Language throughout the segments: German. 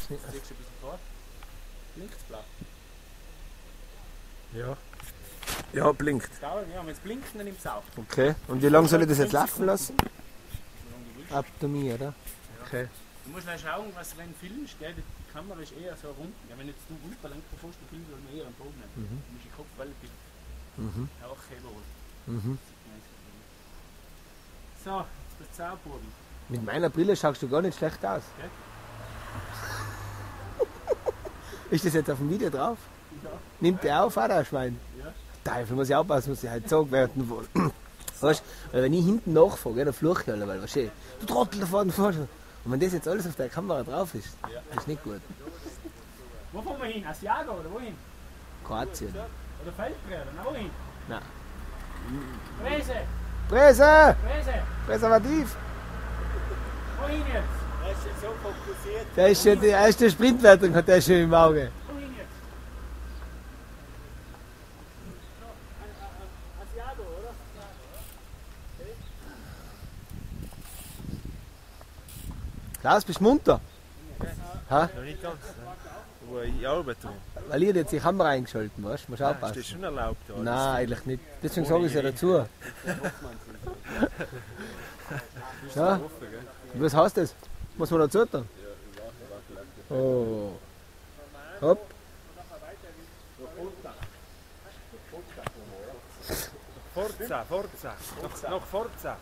das nicht. Siehst du ein bisschen vor? Blinkt blau. Ja. Ja, blinkt. Ja, wenn es blinkt, dann nimmt es auf. Okay. Und wie lange soll ich das jetzt laufen lassen? Ab zu mir, oder? Okay. Du musst dann schauen, was wenn du filmst, gell, die Kamera ist eher so rund. Ja, wenn jetzt du runterlenkt fährst, dann filmst du halt eher am Boden. Mhm. Du musst den Kopf relativ Mhm. hochheben holen. Mhm. So, jetzt bist du. Mit meiner Brille schaust du gar nicht schlecht aus. Okay. Ist das jetzt auf dem Video drauf? Ja. Nimmt der auf, auch der Schwein? Ja. Teufel, muss ich aufpassen, muss ich halt während dem Weißt du, weil wenn ich hinten nachfahre, gell, dann fluche ich alle, weil, weißt du, du Trottel da vorne fährst. Und wenn das jetzt alles auf der Kamera drauf ist, Ja. ist nicht gut. Wo fahren wir hin? Asiago oder wohin? Kroatien. Oder Feldbreder? Na wohin? Nein. Prese! Presse! Prese! Präservativ! Wohin jetzt? Er ist jetzt so fokussiert. Der ist schon die erste Sprintwertung, hat der schon im Auge. Klaus, bist du munter? Ha? Noch nicht ganz. Ne? Wo ich arbeite. Weil ihr jetzt die Kamera eingeschaltet weißt du? Musst Ist das aufpassen. schon erlaubt? Ja, Nein, eigentlich nicht. Deswegen sage ich es ja dazu. Ja? Was heißt das? Muss man dazu tun? Oh. Hopp. Forza, Forza. Noch, noch Forza.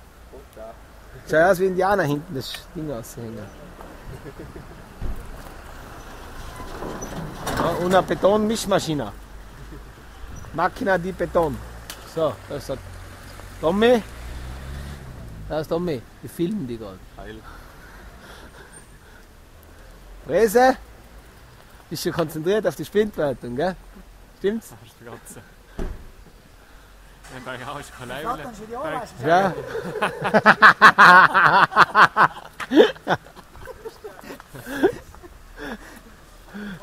Schau aus wie Indianer hinten das Ding aushängen. Ja, una Betonmischmaschine. Macchina di Beton. So, da ist der Tommy. Da ist Tommy. Wir filmen die gerade. Presse. Bist schon konzentriert auf die Sprintwertung, gell? Stimmt's? Das ist die ganze. Wenn bei dann schon die Ohrwaschen. Ja.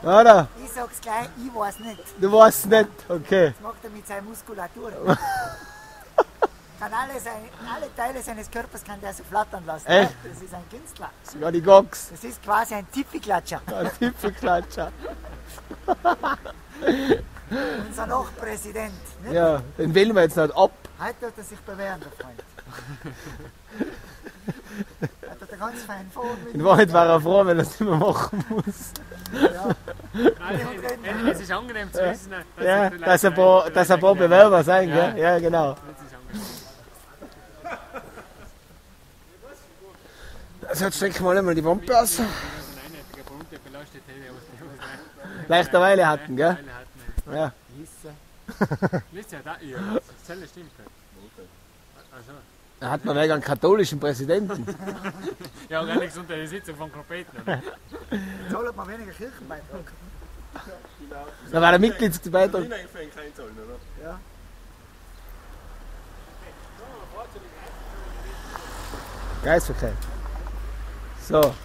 Oder? Ich sag's gleich, ich weiß nicht. Du weißt nicht. Okay. Das macht er mit seiner Muskulatur. kann alle, seine, alle Teile seines Körpers kann der so flattern lassen. Echt? Das ist ein Künstler. Sogar die Gox. Das ist quasi ein Tippiklatscher. Ein Tippelklatscher. Unser Noch-Präsident. nicht? Ja, den wählen wir jetzt nicht ab. Heute wird er sich bewähren, der Freund. Hat er ganz fein vor mit In Wahrheit war er froh, wenn er es nicht mehr machen muss. Nein, es- Es ist angenehm zu wissen, dass Ja, dass ein paar, dass ein paar Bewerber sein, gell? Ja, genau. Das ist angenehm. Also jetzt stecken wir alle mal die Wampe aus. Nicht Leichterweile hatten, gell? Ja. Wisst ihr, da, ja, das Zelle stimmt. Also, Da hat man wegen einen katholischen Präsidenten. ja, gar nichts unter der Sitzung von Klopeten. oder? Zahlt man weniger Kirchenbeitrag. Da war der Mitgliedsbeitrag. eigentlich keinen Zahlen, oder? Geistverkehr. So,